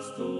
Christus.